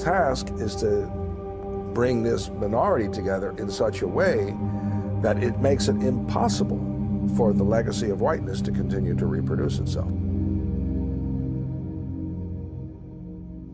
task is to bring this minority together in such a way that it makes it impossible for the legacy of whiteness to continue to reproduce itself.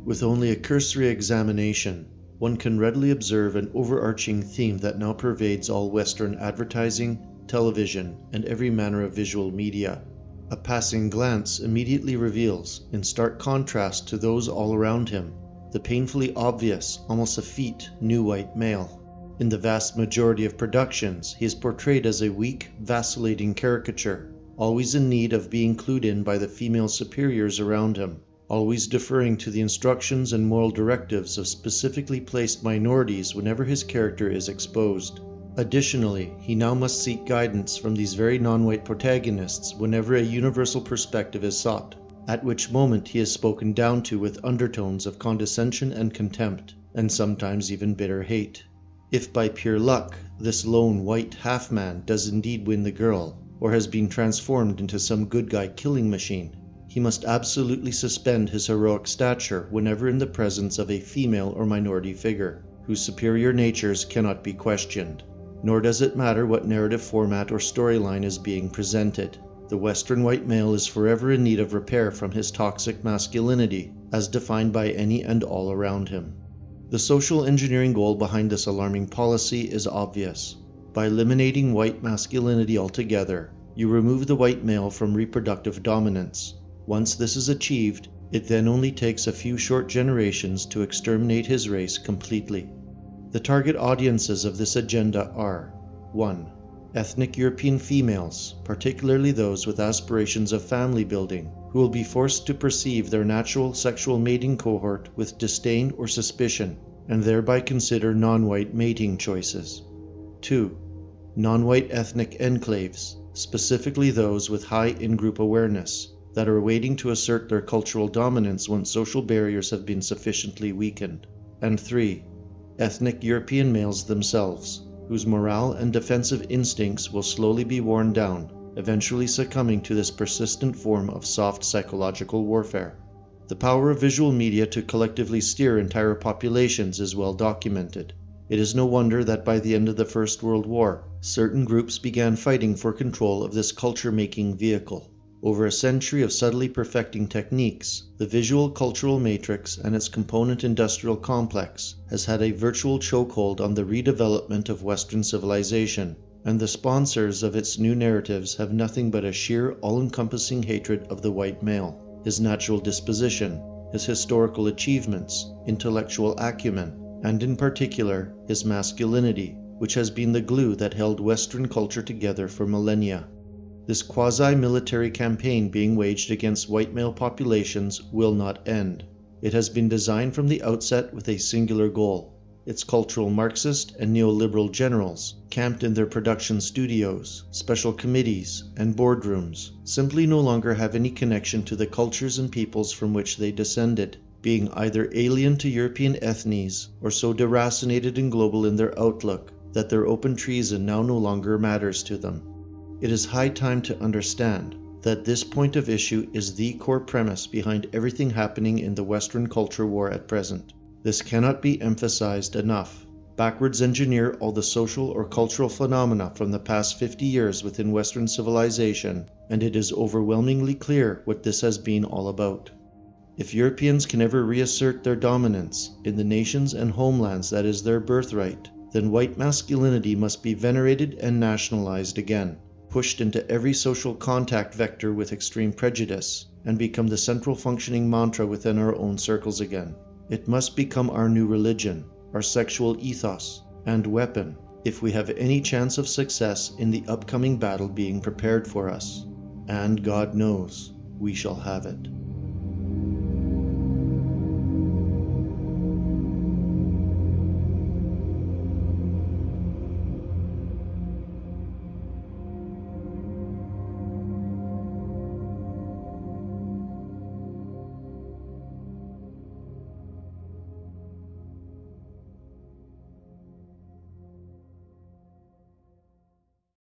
With only a cursory examination, one can readily observe an overarching theme that now pervades all Western advertising, television, and every manner of visual media. A passing glance immediately reveals, in stark contrast to those all around him, the painfully obvious, almost effete, new white male. In the vast majority of productions, he is portrayed as a weak, vacillating caricature, always in need of being clued in by the female superiors around him always deferring to the instructions and moral directives of specifically placed minorities whenever his character is exposed. Additionally, he now must seek guidance from these very non-white protagonists whenever a universal perspective is sought, at which moment he is spoken down to with undertones of condescension and contempt, and sometimes even bitter hate. If by pure luck this lone white half-man does indeed win the girl, or has been transformed into some good guy killing machine, he must absolutely suspend his heroic stature whenever in the presence of a female or minority figure, whose superior natures cannot be questioned. Nor does it matter what narrative format or storyline is being presented. The Western white male is forever in need of repair from his toxic masculinity, as defined by any and all around him. The social engineering goal behind this alarming policy is obvious. By eliminating white masculinity altogether, you remove the white male from reproductive dominance, once this is achieved, it then only takes a few short generations to exterminate his race completely. The target audiences of this agenda are 1. Ethnic European females, particularly those with aspirations of family building, who will be forced to perceive their natural sexual mating cohort with disdain or suspicion, and thereby consider non-white mating choices. 2. Non-white ethnic enclaves, specifically those with high in-group awareness, that are waiting to assert their cultural dominance once social barriers have been sufficiently weakened. And 3. Ethnic European males themselves, whose morale and defensive instincts will slowly be worn down, eventually succumbing to this persistent form of soft psychological warfare. The power of visual media to collectively steer entire populations is well documented. It is no wonder that by the end of the First World War, certain groups began fighting for control of this culture making vehicle. Over a century of subtly perfecting techniques, the visual cultural matrix and its component industrial complex has had a virtual chokehold on the redevelopment of Western civilization, and the sponsors of its new narratives have nothing but a sheer all-encompassing hatred of the white male, his natural disposition, his historical achievements, intellectual acumen, and in particular his masculinity, which has been the glue that held Western culture together for millennia. This quasi-military campaign being waged against white male populations will not end. It has been designed from the outset with a singular goal. Its cultural Marxist and neoliberal generals, camped in their production studios, special committees, and boardrooms, simply no longer have any connection to the cultures and peoples from which they descended, being either alien to European ethnies or so deracinated and global in their outlook that their open treason now no longer matters to them. It is high time to understand that this point of issue is the core premise behind everything happening in the Western culture war at present. This cannot be emphasized enough. Backwards engineer all the social or cultural phenomena from the past 50 years within Western civilization, and it is overwhelmingly clear what this has been all about. If Europeans can ever reassert their dominance in the nations and homelands that is their birthright, then white masculinity must be venerated and nationalized again pushed into every social contact vector with extreme prejudice, and become the central functioning mantra within our own circles again. It must become our new religion, our sexual ethos, and weapon if we have any chance of success in the upcoming battle being prepared for us. And God knows we shall have it.